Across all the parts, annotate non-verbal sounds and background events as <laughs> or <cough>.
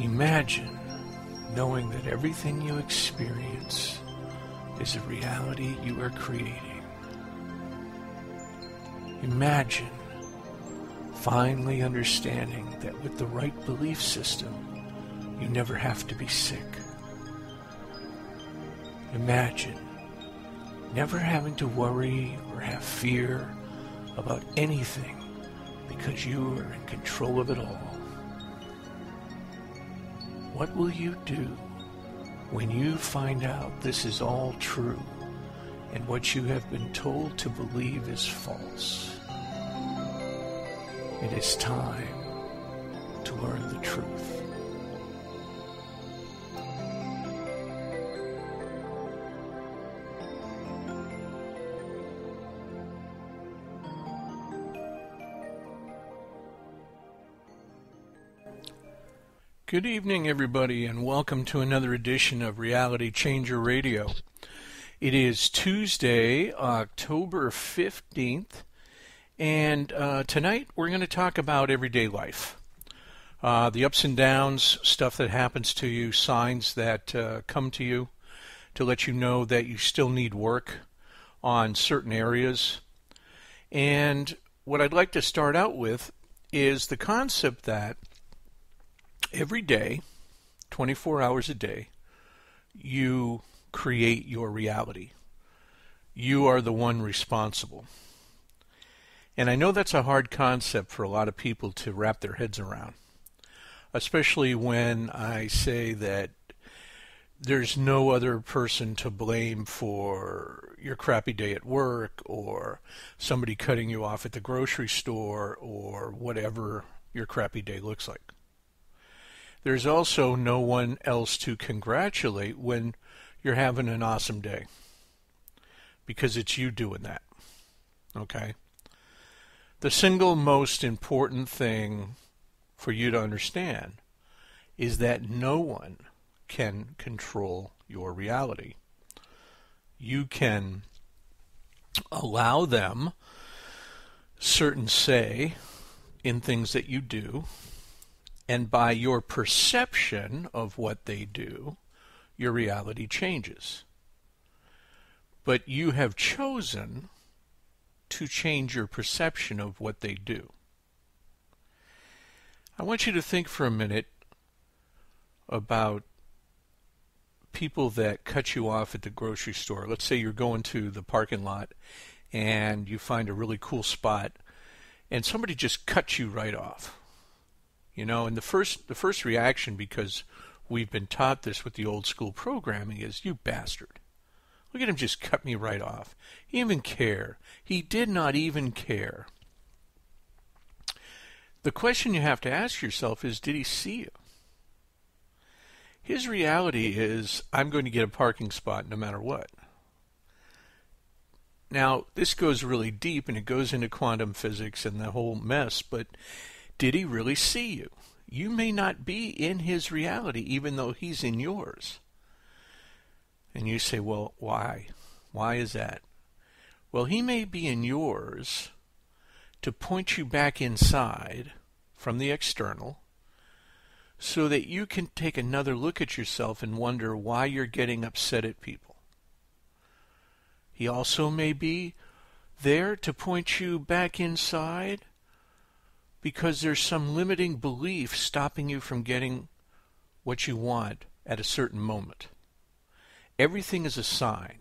Imagine knowing that everything you experience is a reality you are creating. Imagine finally understanding that with the right belief system, you never have to be sick. Imagine never having to worry or have fear about anything because you are in control of it all. What will you do when you find out this is all true and what you have been told to believe is false? It is time to learn the truth. Good evening, everybody, and welcome to another edition of Reality Changer Radio. It is Tuesday, October 15th, and uh, tonight we're going to talk about everyday life. Uh, the ups and downs, stuff that happens to you, signs that uh, come to you to let you know that you still need work on certain areas. And what I'd like to start out with is the concept that every day, 24 hours a day, you create your reality. You are the one responsible. And I know that's a hard concept for a lot of people to wrap their heads around, especially when I say that there's no other person to blame for your crappy day at work or somebody cutting you off at the grocery store or whatever your crappy day looks like. There's also no one else to congratulate when you're having an awesome day because it's you doing that. Okay? The single most important thing for you to understand is that no one can control your reality. You can allow them certain say in things that you do and by your perception of what they do, your reality changes. But you have chosen to change your perception of what they do. I want you to think for a minute about people that cut you off at the grocery store. Let's say you're going to the parking lot and you find a really cool spot and somebody just cuts you right off. You know, and the first the first reaction because we've been taught this with the old school programming is you bastard. Look at him just cut me right off. He didn't even care. He did not even care. The question you have to ask yourself is did he see you? His reality is I'm going to get a parking spot no matter what. Now, this goes really deep and it goes into quantum physics and the whole mess, but did he really see you? You may not be in his reality, even though he's in yours. And you say, well, why? Why is that? Well, he may be in yours to point you back inside from the external so that you can take another look at yourself and wonder why you're getting upset at people. He also may be there to point you back inside because there's some limiting belief stopping you from getting what you want at a certain moment. Everything is a sign.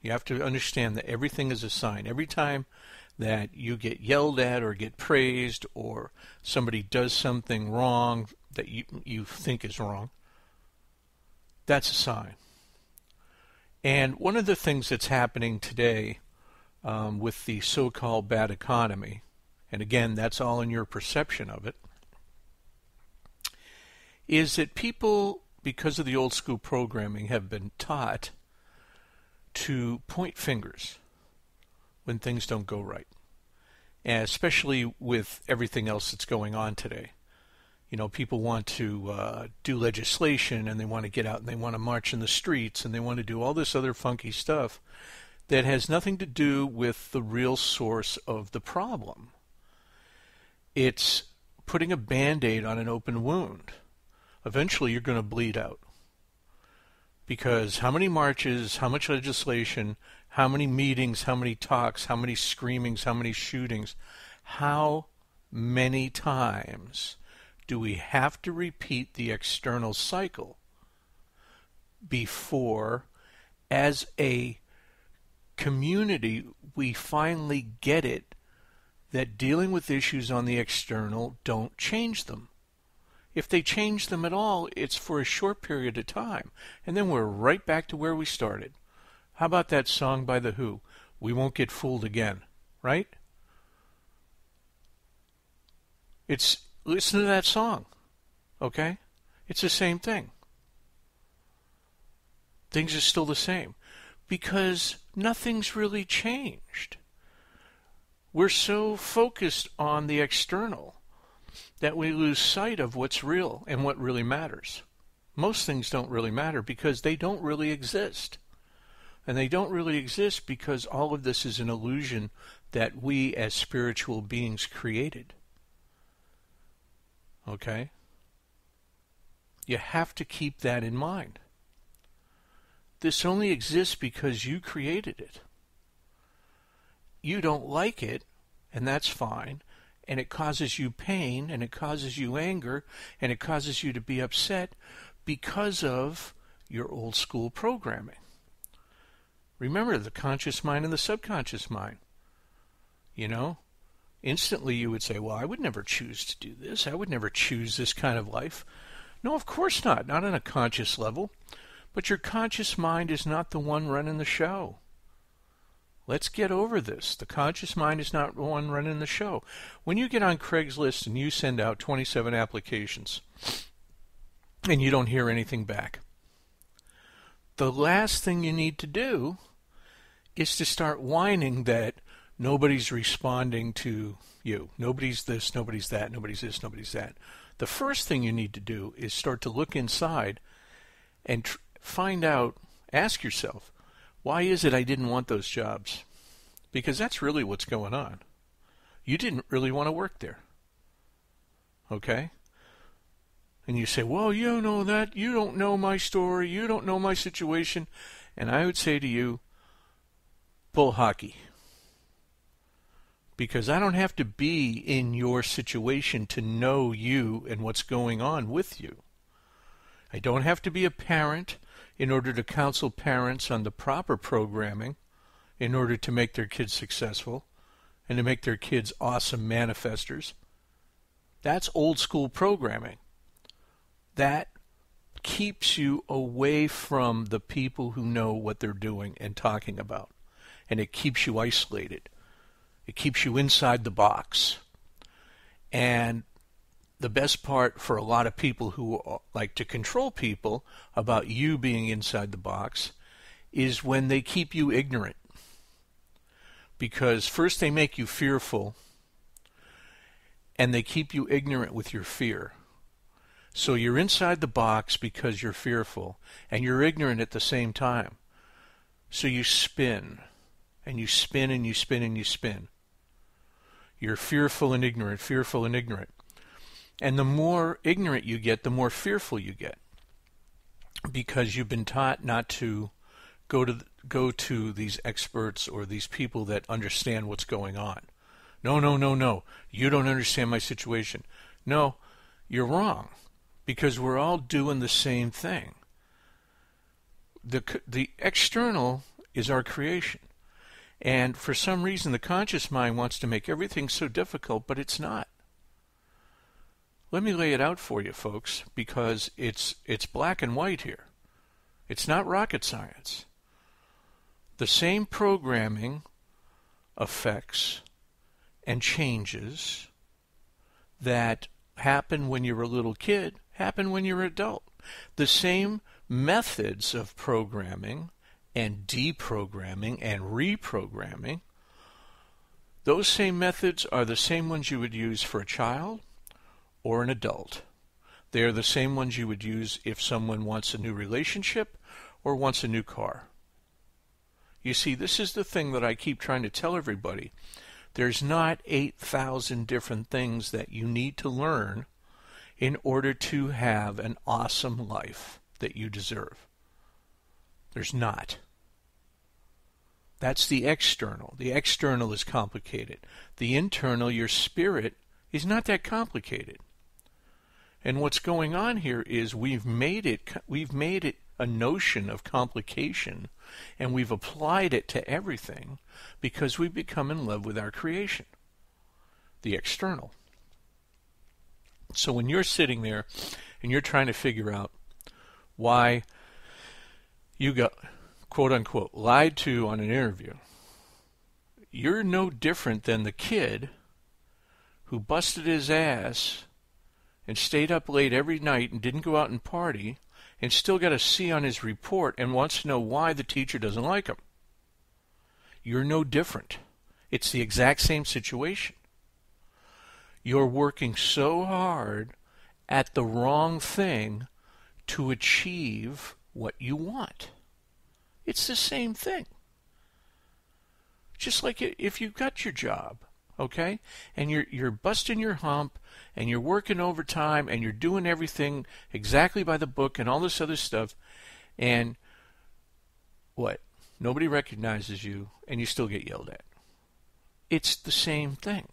You have to understand that everything is a sign. Every time that you get yelled at or get praised or somebody does something wrong that you, you think is wrong, that's a sign. And one of the things that's happening today um, with the so called bad economy and again, that's all in your perception of it, is that people, because of the old school programming, have been taught to point fingers when things don't go right, and especially with everything else that's going on today. You know, people want to uh, do legislation and they want to get out and they want to march in the streets and they want to do all this other funky stuff that has nothing to do with the real source of the problem. It's putting a band aid on an open wound. Eventually, you're going to bleed out. Because how many marches, how much legislation, how many meetings, how many talks, how many screamings, how many shootings, how many times do we have to repeat the external cycle before, as a community, we finally get it that dealing with issues on the external don't change them. If they change them at all, it's for a short period of time, and then we're right back to where we started. How about that song by The Who? We won't get fooled again, right? It's listen to that song. Okay? It's the same thing. Things are still the same because nothing's really changed. We're so focused on the external that we lose sight of what's real and what really matters. Most things don't really matter because they don't really exist. And they don't really exist because all of this is an illusion that we as spiritual beings created. Okay? You have to keep that in mind. This only exists because you created it. You don't like it, and that's fine, and it causes you pain, and it causes you anger, and it causes you to be upset because of your old school programming. Remember the conscious mind and the subconscious mind. You know, instantly you would say, Well, I would never choose to do this. I would never choose this kind of life. No, of course not, not on a conscious level. But your conscious mind is not the one running the show. Let's get over this. The conscious mind is not the one running the show. When you get on Craigslist and you send out 27 applications and you don't hear anything back, the last thing you need to do is to start whining that nobody's responding to you. Nobody's this, nobody's that, nobody's this, nobody's that. The first thing you need to do is start to look inside and tr- find out, ask yourself, why is it I didn't want those jobs? Because that's really what's going on. You didn't really want to work there. Okay? And you say, well, you know that. You don't know my story. You don't know my situation. And I would say to you, bull hockey because I don't have to be in your situation to know you and what's going on with you. I don't have to be a parent in order to counsel parents on the proper programming in order to make their kids successful and to make their kids awesome manifestors. That's old school programming. That keeps you away from the people who know what they're doing and talking about. And it keeps you isolated. It keeps you inside the box. And the best part for a lot of people who like to control people about you being inside the box is when they keep you ignorant. Because first they make you fearful and they keep you ignorant with your fear. So you're inside the box because you're fearful and you're ignorant at the same time. So you spin and you spin and you spin and you spin. You're fearful and ignorant, fearful and ignorant. And the more ignorant you get, the more fearful you get. Because you've been taught not to go to go to these experts or these people that understand what's going on. No, no, no, no. You don't understand my situation. No, you're wrong. Because we're all doing the same thing. The the external is our creation. And for some reason, the conscious mind wants to make everything so difficult, but it's not. Let me lay it out for you, folks, because it's, it's black and white here. It's not rocket science. The same programming effects and changes that happen when you're a little kid happen when you're an adult. The same methods of programming and deprogramming and reprogramming, those same methods are the same ones you would use for a child or an adult. They are the same ones you would use if someone wants a new relationship or wants a new car. You see, this is the thing that I keep trying to tell everybody. There's not 8,000 different things that you need to learn in order to have an awesome life that you deserve. There's not. That's the external. The external is complicated. The internal, your spirit, is not that complicated. And what's going on here is we've made it we've made it a notion of complication and we've applied it to everything because we've become in love with our creation, the external. So when you're sitting there and you're trying to figure out why you got quote unquote lied to on an interview, you're no different than the kid who busted his ass and stayed up late every night and didn't go out and party and still got a C on his report and wants to know why the teacher doesn't like him. You're no different. It's the exact same situation. You're working so hard at the wrong thing to achieve what you want. It's the same thing. Just like if you got your job, okay, and you're you're busting your hump and you're working overtime and you're doing everything exactly by the book and all this other stuff, and what? Nobody recognizes you and you still get yelled at. It's the same thing.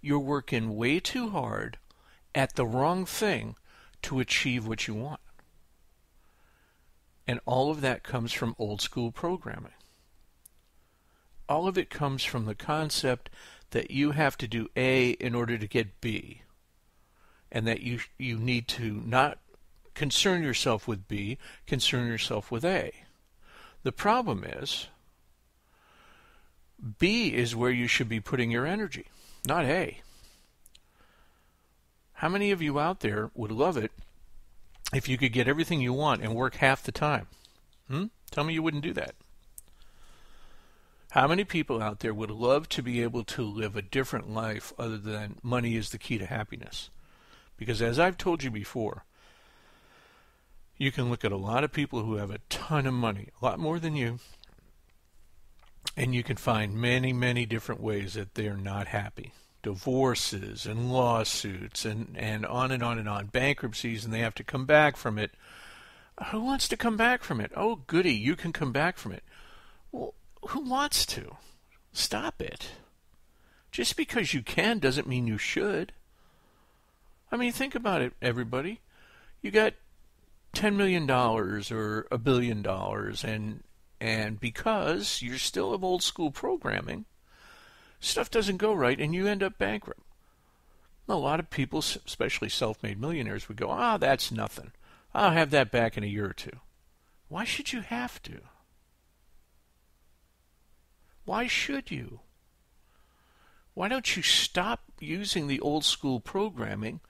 You're working way too hard at the wrong thing to achieve what you want. And all of that comes from old school programming. All of it comes from the concept that you have to do A in order to get B and that you you need to not concern yourself with B, concern yourself with A. The problem is B is where you should be putting your energy, not A. How many of you out there would love it if you could get everything you want and work half the time? Hmm? Tell me you wouldn't do that. How many people out there would love to be able to live a different life other than money is the key to happiness? Because as I've told you before, you can look at a lot of people who have a ton of money, a lot more than you, and you can find many, many different ways that they are not happy. Divorces and lawsuits and, and on and on and on. Bankruptcies and they have to come back from it. Who wants to come back from it? Oh, goody, you can come back from it. Who wants to? Stop it. Just because you can doesn't mean you should. I mean, think about it, everybody. You got ten million dollars or a billion dollars, and and because you're still of old school programming, stuff doesn't go right, and you end up bankrupt. A lot of people, especially self-made millionaires, would go, "Ah, that's nothing. I'll have that back in a year or two. Why should you have to? Why should you? Why don't you stop using the old school programming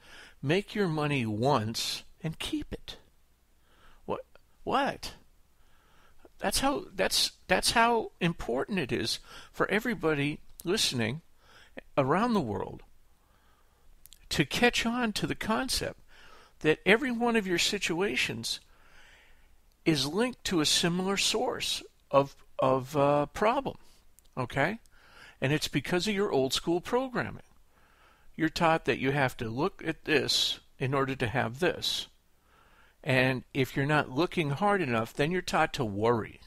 Make your money once and keep it. What? What? That's how that's that's how important it is for everybody listening around the world to catch on to the concept that every one of your situations is linked to a similar source of of uh, problem. Okay, and it's because of your old school programming you're taught that you have to look at this in order to have this. And if you're not looking hard enough, then you're taught to worry.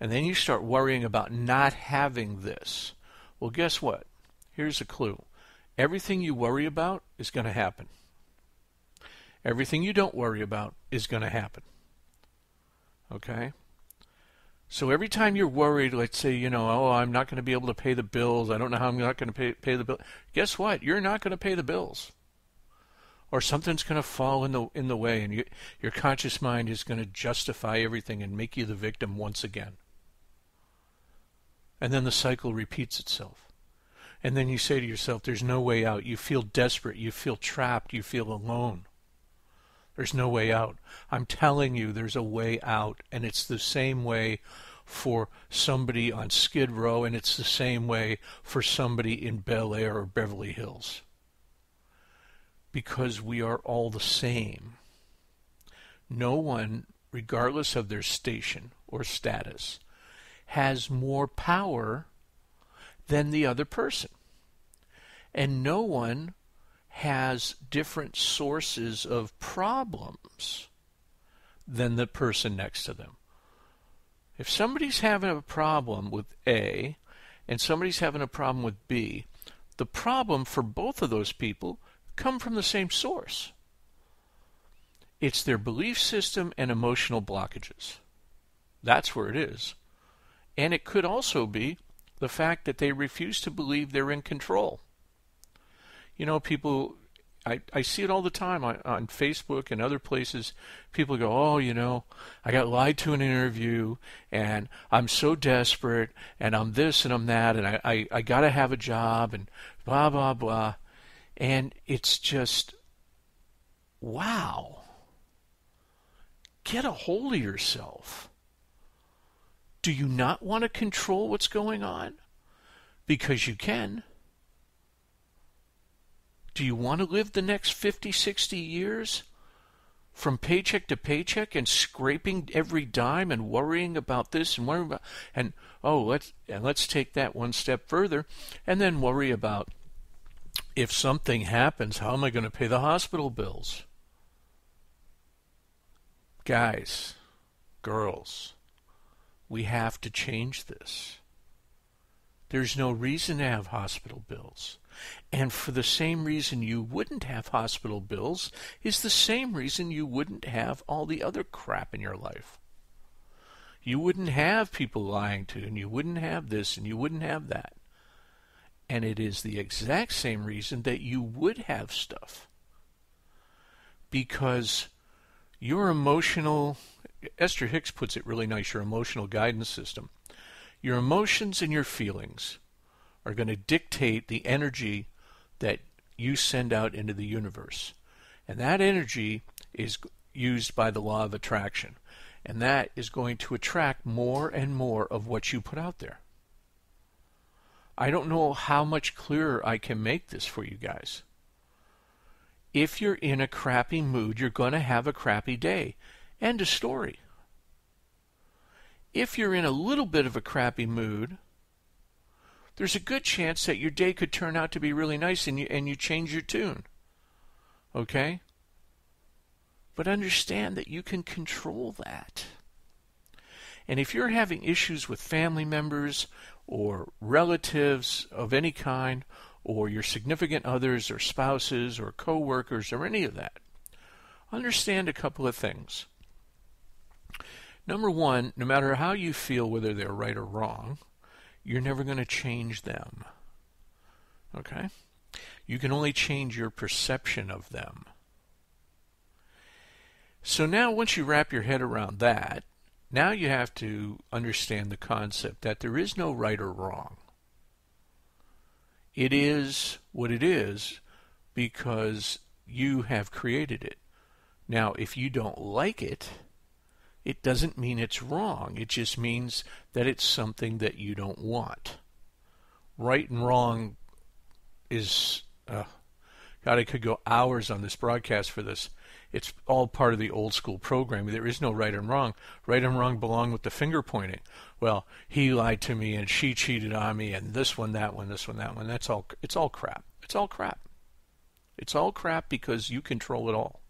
And then you start worrying about not having this. Well, guess what? Here's a clue everything you worry about is going to happen. Everything you don't worry about is going to happen. Okay? So every time you're worried, let's say, you know, oh, I'm not going to be able to pay the bills. I don't know how I'm not going to pay, pay the bill. Guess what? You're not going to pay the bills. Or something's going to fall in the in the way, and you, your conscious mind is going to justify everything and make you the victim once again. And then the cycle repeats itself. And then you say to yourself, there's no way out. You feel desperate. You feel trapped. You feel alone. There's no way out. I'm telling you, there's a way out, and it's the same way for somebody on Skid Row, and it's the same way for somebody in Bel Air or Beverly Hills. Because we are all the same. No one, regardless of their station or status, has more power than the other person. And no one has different sources of problems than the person next to them. If somebody's having a problem with A and somebody's having a problem with B, the problem for both of those people come from the same source. It's their belief system and emotional blockages. That's where it is. And it could also be the fact that they refuse to believe they're in control. You know, people, I, I see it all the time on, on Facebook and other places. People go, Oh, you know, I got lied to in an interview and I'm so desperate and I'm this and I'm that and I, I, I got to have a job and blah, blah, blah. And it's just, wow. Get a hold of yourself. Do you not want to control what's going on? Because you can. Do you want to live the next 50, 60 years from paycheck to paycheck and scraping every dime and worrying about this and worrying about and oh let's and let's take that one step further and then worry about if something happens, how am I going to pay the hospital bills? Guys, girls, we have to change this. There's no reason to have hospital bills. And for the same reason you wouldn't have hospital bills is the same reason you wouldn't have all the other crap in your life. You wouldn't have people lying to you, and you wouldn't have this, and you wouldn't have that. And it is the exact same reason that you would have stuff. Because your emotional Esther Hicks puts it really nice, your emotional guidance system. Your emotions and your feelings are going to dictate the energy that you send out into the universe. And that energy is used by the law of attraction. And that is going to attract more and more of what you put out there. I don't know how much clearer I can make this for you guys. If you're in a crappy mood, you're going to have a crappy day. End of story. If you're in a little bit of a crappy mood, there's a good chance that your day could turn out to be really nice and you, and you change your tune. Okay? But understand that you can control that. And if you're having issues with family members or relatives of any kind, or your significant others or spouses or coworkers or any of that, understand a couple of things. Number one, no matter how you feel whether they're right or wrong, you're never going to change them. Okay? You can only change your perception of them. So now, once you wrap your head around that, now you have to understand the concept that there is no right or wrong. It is what it is because you have created it. Now, if you don't like it, it doesn't mean it's wrong. It just means that it's something that you don't want. Right and wrong is, uh, God, I could go hours on this broadcast for this. It's all part of the old school programming. There is no right and wrong. Right and wrong belong with the finger pointing. Well, he lied to me and she cheated on me and this one, that one, this one, that one. That's all. It's all crap. It's all crap. It's all crap because you control it all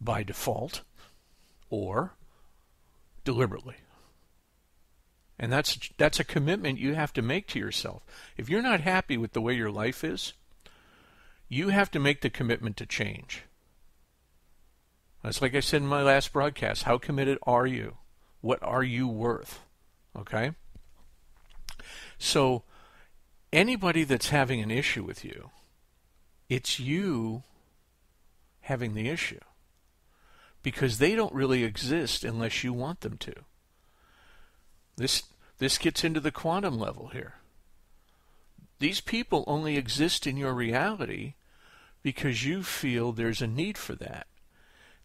by default or deliberately. And that's that's a commitment you have to make to yourself. If you're not happy with the way your life is, you have to make the commitment to change. That's like I said in my last broadcast. How committed are you? What are you worth? Okay? So, anybody that's having an issue with you, it's you having the issue because they don't really exist unless you want them to. This this gets into the quantum level here. These people only exist in your reality because you feel there's a need for that.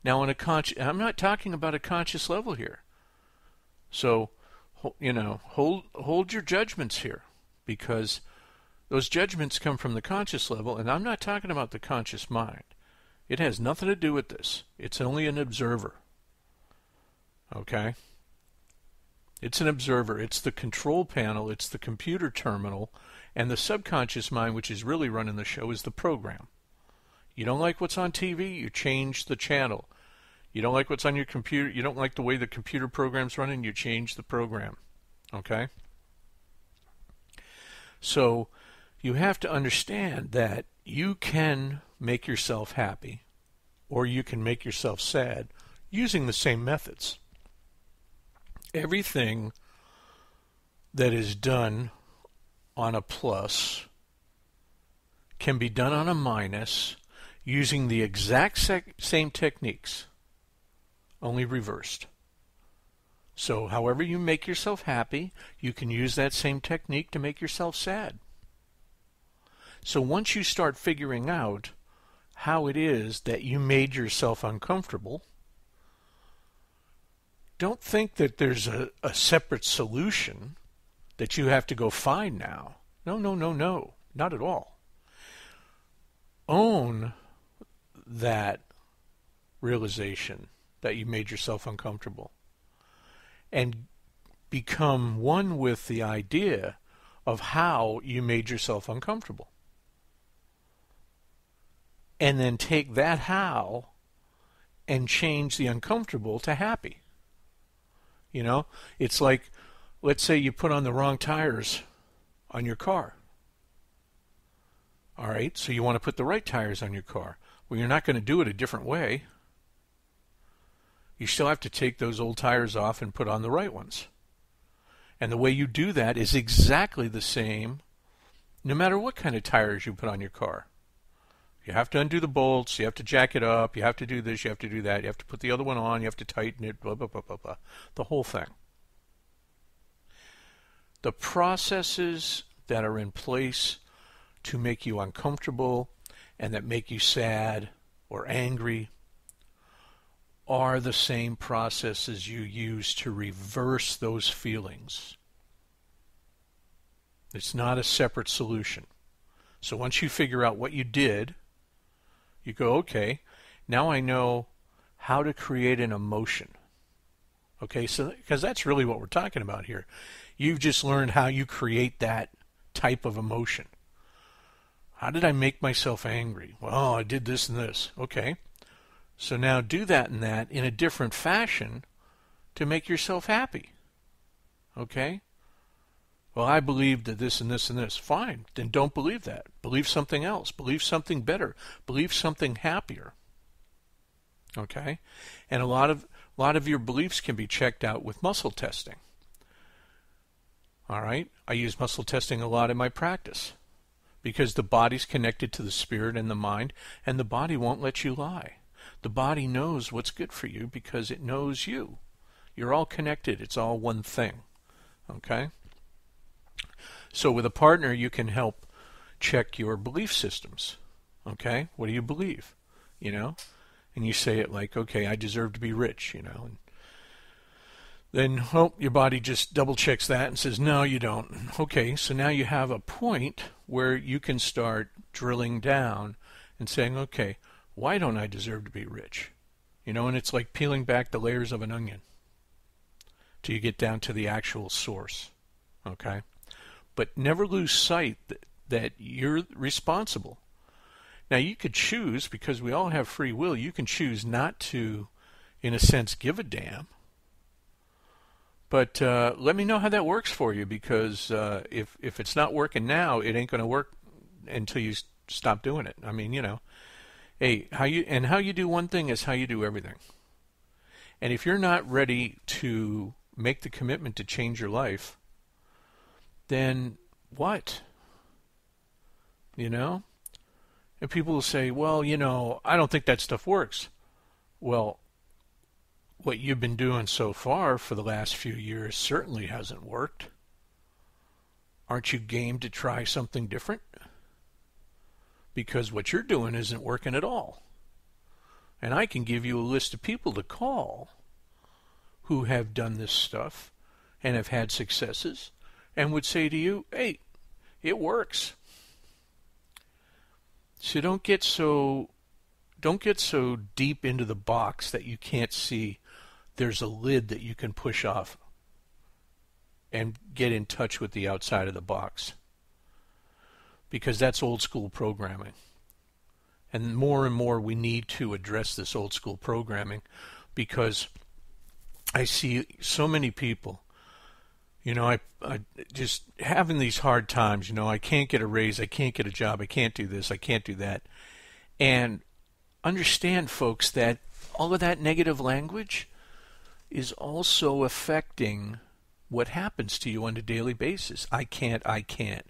Now, on a conscious, I'm not talking about a conscious level here. So, you know, hold hold your judgments here, because those judgments come from the conscious level, and I'm not talking about the conscious mind. It has nothing to do with this. It's only an observer. Okay? It's an observer. It's the control panel. It's the computer terminal. And the subconscious mind, which is really running the show, is the program. You don't like what's on TV, you change the channel. You don't like what's on your computer, you don't like the way the computer program's running, you change the program. Okay? So you have to understand that you can make yourself happy or you can make yourself sad using the same methods. Everything that is done on a plus can be done on a minus using the exact same techniques, only reversed. So, however you make yourself happy, you can use that same technique to make yourself sad. So, once you start figuring out how it is that you made yourself uncomfortable, don't think that there's a, a separate solution that you have to go find now. No, no, no, no, not at all. Own that realization that you made yourself uncomfortable and become one with the idea of how you made yourself uncomfortable. And then take that how and change the uncomfortable to happy. You know, it's like, let's say you put on the wrong tires on your car. All right, so you want to put the right tires on your car. Well, you're not going to do it a different way. You still have to take those old tires off and put on the right ones. And the way you do that is exactly the same no matter what kind of tires you put on your car. You have to undo the bolts, you have to jack it up, you have to do this, you have to do that, you have to put the other one on, you have to tighten it, blah, blah, blah, blah, blah. The whole thing. The processes that are in place to make you uncomfortable and that make you sad or angry are the same processes you use to reverse those feelings. It's not a separate solution. So once you figure out what you did, you go, okay, now I know how to create an emotion. Okay, so because that's really what we're talking about here. You've just learned how you create that type of emotion. How did I make myself angry? Well, I did this and this. Okay. So now do that and that in a different fashion to make yourself happy. Okay? Well, I believe that this and this and this. Fine. Then don't believe that. Believe something else. Believe something better. Believe something happier. Okay? And a lot of a lot of your beliefs can be checked out with muscle testing. All right? I use muscle testing a lot in my practice because the body's connected to the spirit and the mind, and the body won't let you lie. The body knows what's good for you because it knows you. You're all connected. It's all one thing. Okay? So with a partner, you can help check your belief systems. Okay? What do you believe? You know? And you say it like, okay, I deserve to be rich, you know, and then oh, your body just double checks that and says, no, you don't. Okay, so now you have a point where you can start drilling down and saying, okay, why don't I deserve to be rich? You know, and it's like peeling back the layers of an onion till you get down to the actual source. Okay? But never lose sight that, you're responsible. Now, you could choose, because we all have free will, you can choose not to, in a sense, give a damn but uh, let me know how that works for you because uh, if if it's not working now, it ain't going to work until you stop doing it. I mean, you know, hey, how you and how you do one thing is how you do everything. And if you're not ready to make the commitment to change your life, then what? You know? And people will say, well, you know, I don't think that stuff works. Well, what you've been doing so far for the last few years certainly hasn't worked. Aren't you game to try something different? Because what you're doing isn't working at all. And I can give you a list of people to call who have done this stuff and have had successes and would say to you, hey, it works. So don't get so don't get so deep into the box that you can't see there's a lid that you can push off. and get in touch with the outside of the box. Because that's old school programming. And more and more we need to address this old school programming because I see so many people you know, I, I just having these hard times. You know, I can't get a raise, I can't get a job, I can't do this, I can't do that, and understand, folks, that all of that negative language is also affecting what happens to you on a daily basis. I can't, I can't.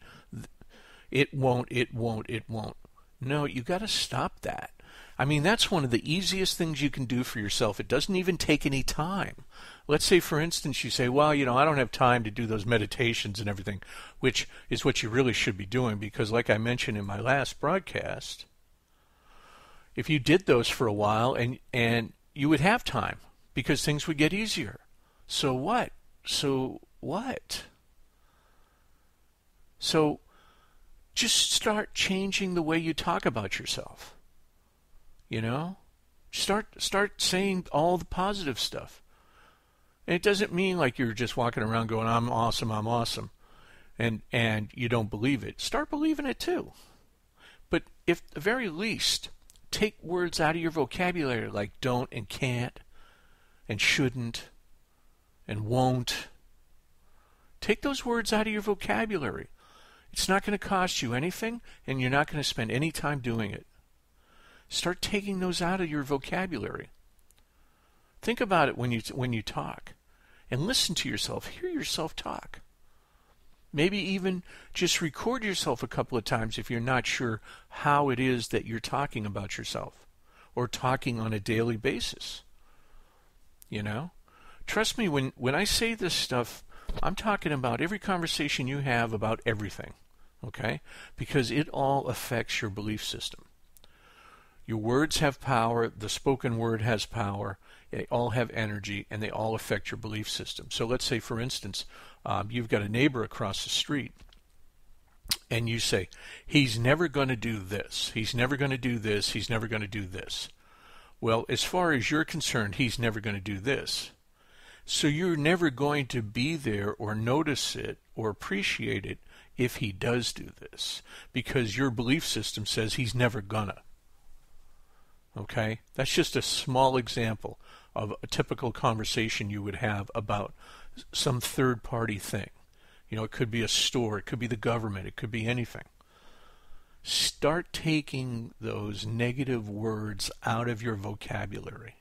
It won't, it won't, it won't. No, you got to stop that. I mean, that's one of the easiest things you can do for yourself. It doesn't even take any time. Let's say, for instance, you say, well, you know, I don't have time to do those meditations and everything, which is what you really should be doing because, like I mentioned in my last broadcast, if you did those for a while and, and you would have time because things would get easier. So what? So what? So just start changing the way you talk about yourself. You know? Start start saying all the positive stuff. And it doesn't mean like you're just walking around going, I'm awesome, I'm awesome. And and you don't believe it. Start believing it too. But if the very least, take words out of your vocabulary like don't and can't and shouldn't and won't. Take those words out of your vocabulary. It's not going to cost you anything, and you're not going to spend any time doing it. Start taking those out of your vocabulary. Think about it when you when you talk, and listen to yourself. Hear yourself talk. Maybe even just record yourself a couple of times if you're not sure how it is that you're talking about yourself or talking on a daily basis. You know? Trust me, when, when I say this stuff, I'm talking about every conversation you have about everything. Okay? Because it all affects your belief system. Your words have power, the spoken word has power, they all have energy, and they all affect your belief system. So let's say, for instance, um, you've got a neighbor across the street, and you say, he's never going to do this, he's never going to do this, he's never going to do this. Well, as far as you're concerned, he's never going to do this. So you're never going to be there or notice it or appreciate it if he does do this because your belief system says he's never gonna. Okay? That's just a small example of a typical conversation you would have about some third party thing. You know, it could be a store, it could be the government, it could be anything. Start taking those negative words out of your vocabulary.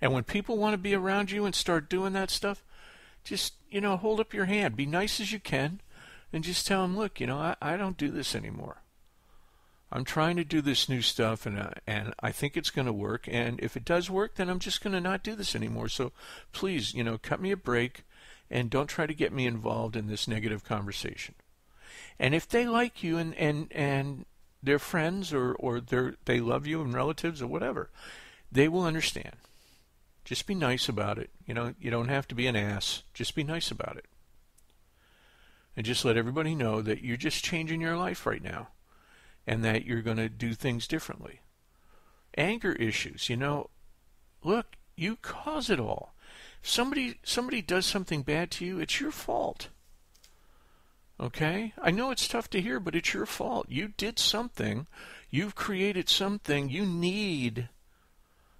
And when people want to be around you and start doing that stuff, just, you know, hold up your hand. Be nice as you can and just tell them, look, you know, I, I don't do this anymore. I'm trying to do this new stuff, and uh, and I think it's going to work. And if it does work, then I'm just going to not do this anymore. So please, you know, cut me a break, and don't try to get me involved in this negative conversation. And if they like you and and and they're friends or or they love you and relatives or whatever, they will understand. Just be nice about it. You know, you don't have to be an ass. Just be nice about it. And just let everybody know that you're just changing your life right now and that you're going to do things differently. Anger issues, you know, look, you cause it all. Somebody somebody does something bad to you, it's your fault. Okay? I know it's tough to hear, but it's your fault. You did something. You've created something. You need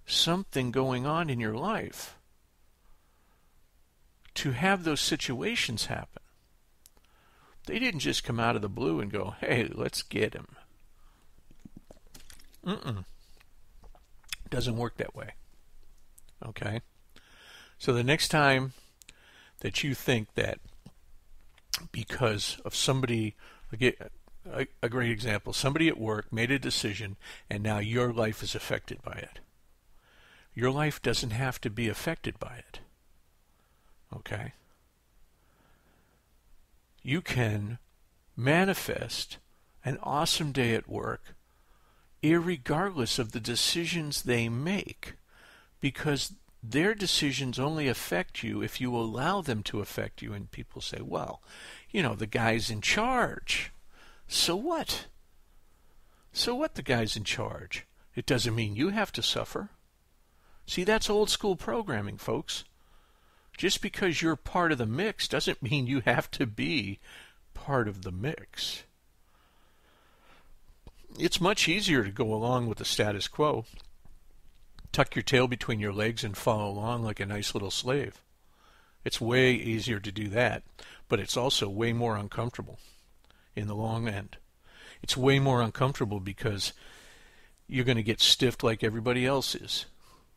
something going on in your life to have those situations happen. They didn't just come out of the blue and go, hey, let's get him. Mm-mm. Doesn't work that way. Okay? So the next time that you think that because of somebody, a, a great example, somebody at work made a decision and now your life is affected by it. Your life doesn't have to be affected by it. Okay? You can manifest an awesome day at work irregardless of the decisions they make, because their decisions only affect you if you allow them to affect you. And people say, well, you know, the guy's in charge. So what? So what, the guy's in charge? It doesn't mean you have to suffer. See, that's old school programming, folks. Just because you're part of the mix doesn't mean you have to be part of the mix. It's much easier to go along with the status quo. Tuck your tail between your legs and follow along like a nice little slave. It's way easier to do that, but it's also way more uncomfortable in the long end. It's way more uncomfortable because you're going to get stiffed like everybody else is.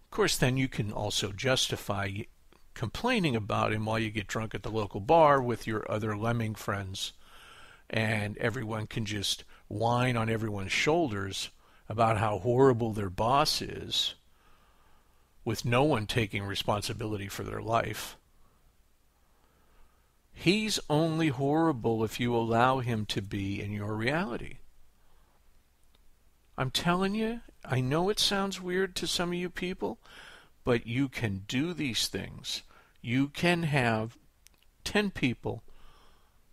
Of course, then you can also justify complaining about him while you get drunk at the local bar with your other lemming friends, and everyone can just whine on everyone's shoulders about how horrible their boss is with no one taking responsibility for their life. He's only horrible if you allow him to be in your reality. I'm telling you, I know it sounds weird to some of you people, but you can do these things. You can have 10 people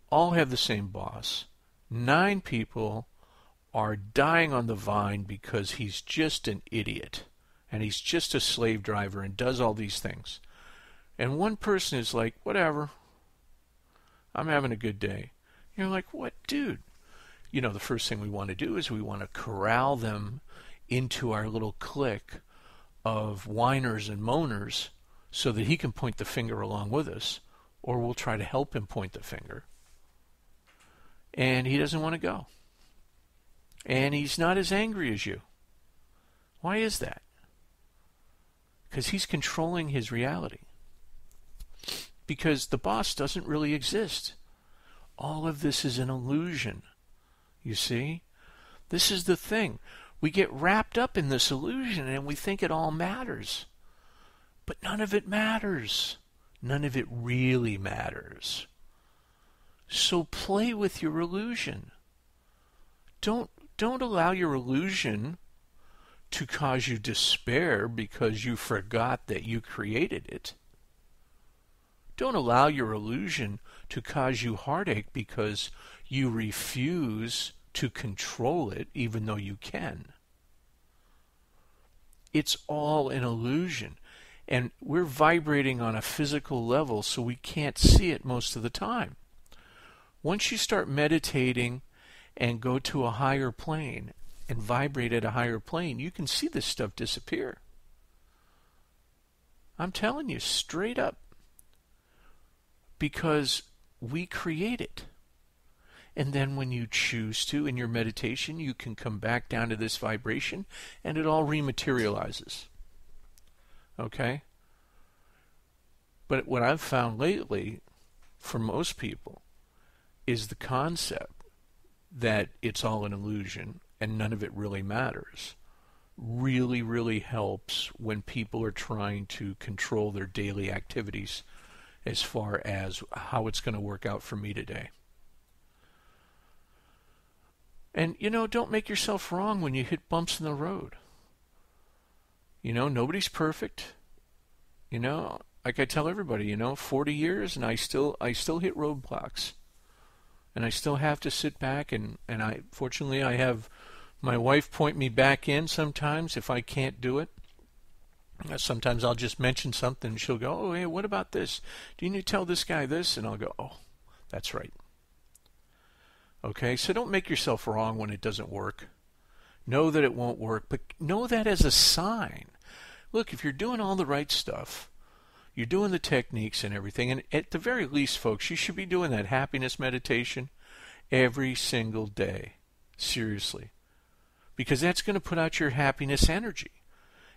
all have the same boss. Nine people are dying on the vine because he's just an idiot and he's just a slave driver and does all these things. And one person is like, whatever, I'm having a good day. You're like, what, dude? You know, the first thing we want to do is we want to corral them into our little clique of whiners and moaners so that he can point the finger along with us, or we'll try to help him point the finger. And he doesn't want to go. And he's not as angry as you. Why is that? Because he's controlling his reality because the boss doesn't really exist. All of this is an illusion. You see? This is the thing. We get wrapped up in this illusion and we think it all matters. But none of it matters. None of it really matters. So play with your illusion. Don't don't allow your illusion to cause you despair because you forgot that you created it. Don't allow your illusion to cause you heartache because you refuse to control it even though you can. It's all an illusion. And we're vibrating on a physical level so we can't see it most of the time. Once you start meditating and go to a higher plane and vibrate at a higher plane, you can see this stuff disappear. I'm telling you straight up because we create it. And then when you choose to in your meditation, you can come back down to this vibration and it all rematerializes. Okay? But what I've found lately for most people is the concept that it's all an illusion and none of it really matters really, really helps when people are trying to control their daily activities as far as how it's going to work out for me today. And, you know, don't make yourself wrong when you hit bumps in the road. You know, nobody's perfect. You know, like I tell everybody, you know, 40 years and I still I still hit roadblocks. And I still have to sit back and and I fortunately I have my wife point me back in sometimes if I can't do it. Uh, sometimes I'll just mention something and she'll go, Oh, hey, what about this? Do you need to tell this guy this? And I'll go, Oh, that's right. Okay, so don't make yourself wrong when it doesn't work. Know that it won't work, but know that as a sign. Look, if you're doing all the right stuff, you're doing the techniques and everything, and at the very least, folks, you should be doing that happiness meditation every single day. Seriously. Because that's going to put out your happiness energy.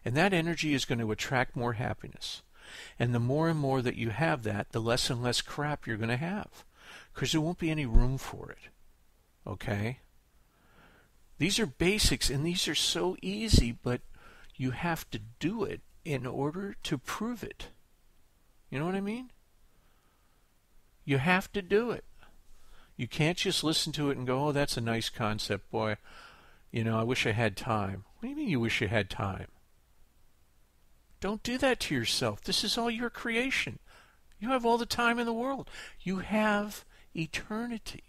And that energy is going to attract more happiness. And the more and more that you have that, the less and less crap you're going to have. Because there won't be any room for it. Okay? These are basics and these are so easy, but you have to do it in order to prove it. You know what I mean? You have to do it. You can't just listen to it and go, oh, that's a nice concept, boy. You know, I wish I had time. What do you mean you wish you had time? Don't do that to yourself. This is all your creation. You have all the time in the world. You have eternity.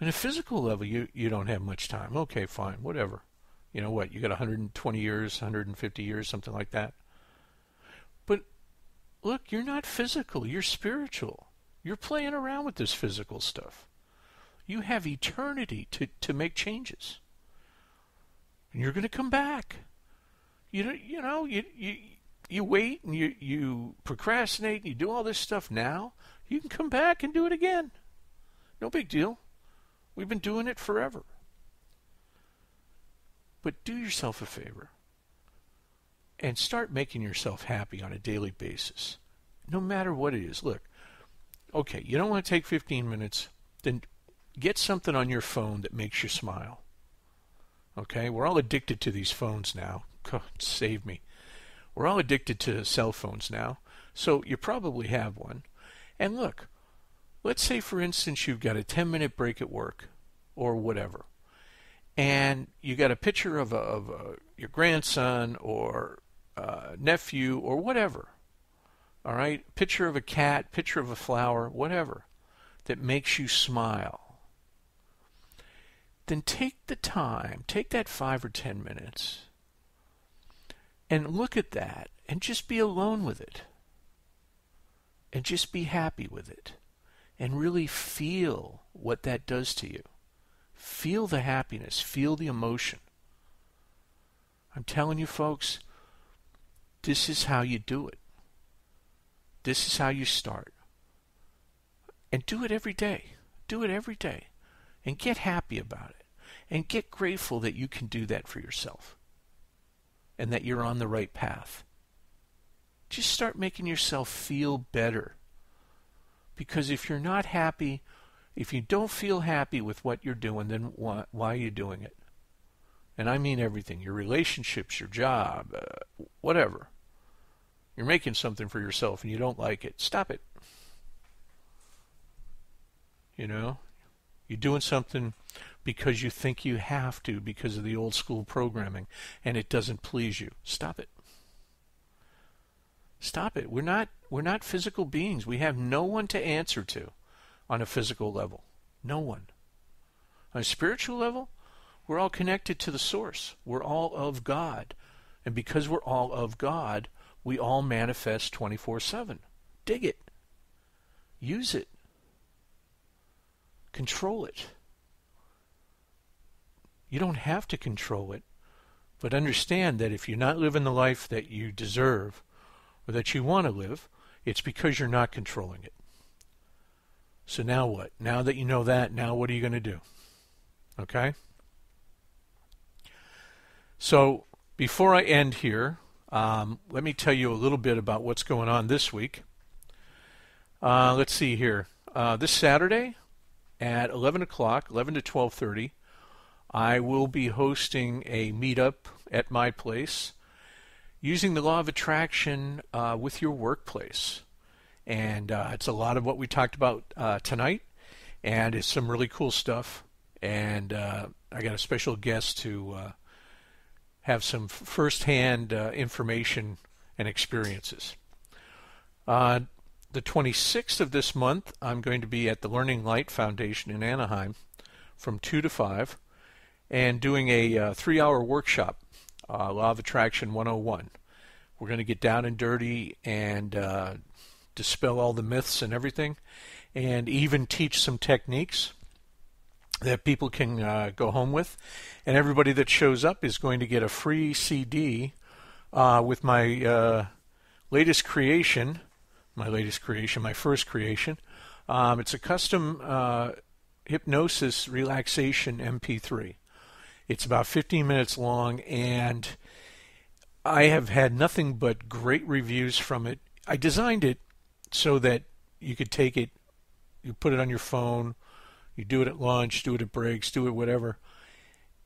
In a physical level, you, you don't have much time. Okay, fine, whatever. You know what? You got 120 years, 150 years, something like that. Look, you're not physical, you're spiritual. You're playing around with this physical stuff. You have eternity to, to make changes. And you're going to come back. You, you know, you, you, you wait and you, you procrastinate and you do all this stuff now. You can come back and do it again. No big deal. We've been doing it forever. But do yourself a favor and start making yourself happy on a daily basis, no matter what it is. Look, okay, you don't want to take 15 minutes, then get something on your phone that makes you smile. Okay, we're all addicted to these phones now. <laughs> God, save me. We're all addicted to cell phones now, so you probably have one. And look, let's say for instance you've got a 10 minute break at work or whatever, and you got a picture of, a, of a, your grandson or uh, nephew or whatever. All right, picture of a cat, picture of a flower, whatever that makes you smile. Then take the time, take that five or ten minutes, and look at that and just be alone with it. And just be happy with it. And really feel what that does to you. Feel the happiness, feel the emotion. I'm telling you, folks, this is how you do it. This is how you start. And do it every day. Do it every day. And get happy about it. And get grateful that you can do that for yourself. And that you're on the right path. Just start making yourself feel better. Because if you're not happy, if you don't feel happy with what you're doing, then why, why are you doing it? And I mean everything your relationships, your job, uh, whatever. You're making something for yourself and you don't like it. Stop it. You know? You're doing something because you think you have to because of the old school programming and it doesn't please you. Stop it. Stop it. We're not we're not physical beings. We have no one to answer to on a physical level. No one. On a spiritual level, we're all connected to the source. We're all of God. And because we're all of God, we all manifest 24 7. Dig it. Use it. Control it. You don't have to control it, but understand that if you're not living the life that you deserve or that you want to live, it's because you're not controlling it. So now what? Now that you know that, now what are you going to do? Okay? So before I end here, um, let me tell you a little bit about what's going on this week. Uh, let's see here. Uh, this Saturday at 11 o'clock, 11 to 12:30, I will be hosting a meetup at my place using the law of attraction uh, with your workplace. And uh, it's a lot of what we talked about uh, tonight, and it's some really cool stuff. And uh, I got a special guest to have some firsthand uh, information and experiences. Uh, the 26th of this month, I'm going to be at the Learning Light Foundation in Anaheim from 2 to 5 and doing a uh, three hour workshop, uh, Law of Attraction 101. We're going to get down and dirty and uh, dispel all the myths and everything, and even teach some techniques that people can uh, go home with. And everybody that shows up is going to get a free CD uh, with my uh, latest creation, my latest creation, my first creation. Um, it's a custom uh, hypnosis relaxation MP3. It's about 15 minutes long, and I have had nothing but great reviews from it. I designed it so that you could take it, you put it on your phone, you do it at lunch, do it at breaks, do it whatever.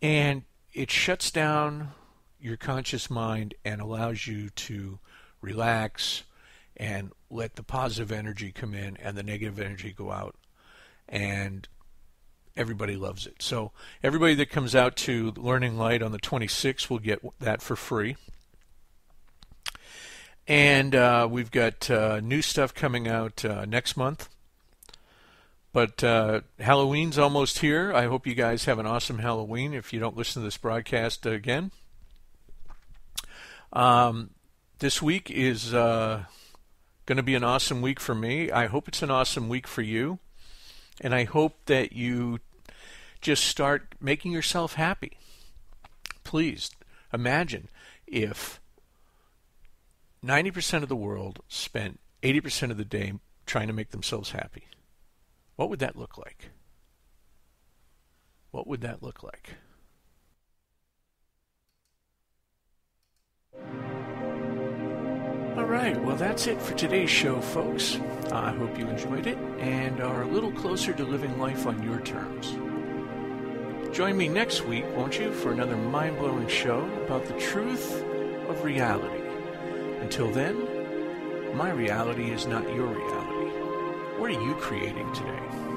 And it shuts down your conscious mind and allows you to relax and let the positive energy come in and the negative energy go out. And everybody loves it. So everybody that comes out to Learning Light on the 26th will get that for free. And uh, we've got uh, new stuff coming out uh, next month. But uh, Halloween's almost here. I hope you guys have an awesome Halloween if you don't listen to this broadcast again. Um, this week is uh, going to be an awesome week for me. I hope it's an awesome week for you. And I hope that you just start making yourself happy. Please imagine if 90% of the world spent 80% of the day trying to make themselves happy. What would that look like? What would that look like? All right, well, that's it for today's show, folks. I hope you enjoyed it and are a little closer to living life on your terms. Join me next week, won't you, for another mind blowing show about the truth of reality. Until then, my reality is not your reality. What are you creating today?